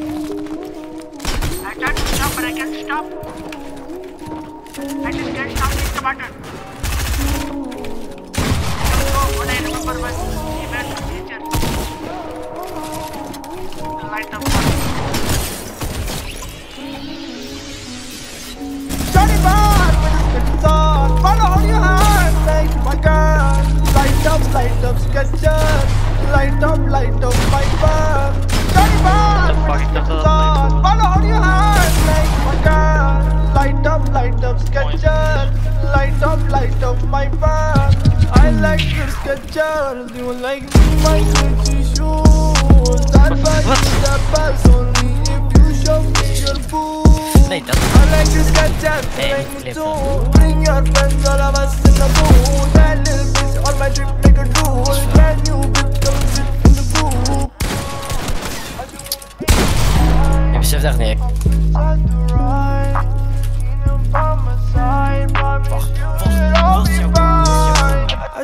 I to stop, but I can't stop. I just can't stop this button. So, what I remember was email to teacher. The light up Johnny. Light up, light up, Skechers. Light up, light up, my up, light up. Light up, light up, my bird. I like your Skechers. You like my Gucci shoes. That bag is the best only if you show me your den. I like this gadget, Hey, like me too. Bring your friends, all of us in the booth. That little bitch on my trip, make a drool. Can you bitch come sit in the booth? Ja, myślę, że dernier. Side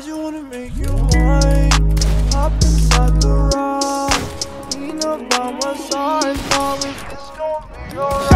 just wanna make you mine. Hop inside the ride. Lean up by my side, promise it's gonna be alright.